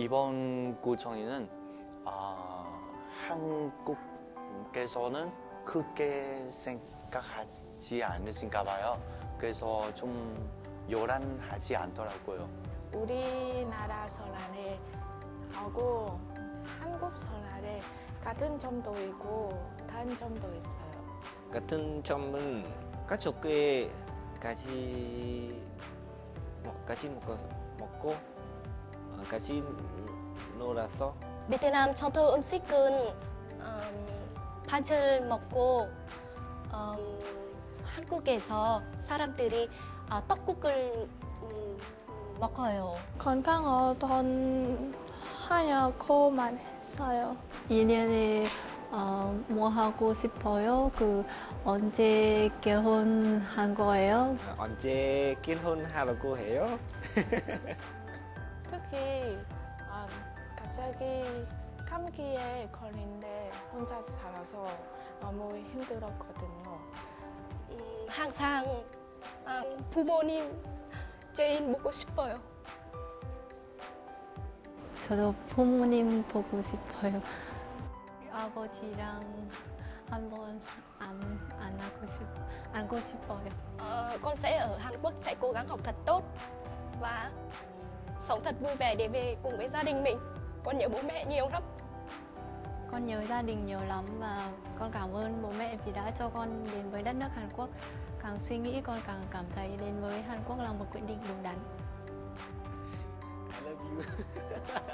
이번 구청에는 아, 한국께서는 크게 생각하지 않으신가 봐요. 그래서 좀 요란하지 않더라고요. 우리나라 설날에 하고 한국 설날에 같은 점도 있고 다른 점도 있어요. 같은 점은 가족끼리 같이 먹- 같이 먹고 먹고 어, 같이 놀아서 베트남 전통 음식은 음, 반찬을 먹고 음, 한국에서 사람들이 아, 떡국을 음, 먹어요. 건강어떤 하얗고만 했어요. 2년에 어, 뭐 하고 싶어요? 그 언제 결혼한 거예요? 아, 언제 결혼하려고 해요? 특히 아, 갑자기 감기에 걸린데 혼자 살아서 너무 힘들었거든요. 음, 항상 아, 부모님 제일 보고 싶어요. 저도 부모님 보고 싶어요. 아버지랑 한번 안, 안 하고 싶, 안고 싶어요. Ờ, con sẽ ở Hàn Quốc sẽ cố gắng học thật tốt và sống thật vui vẻ để về cùng với gia đình mình. Con nhớ bố mẹ nhiều lắm. Con nhớ gia đình nhiều lắm và con cảm ơn bố mẹ vì đã cho con đến với đất nước Hàn Quốc. Càng suy nghĩ con càng cảm thấy đến với Hàn Quốc là một quyết định đúng đắn. I love you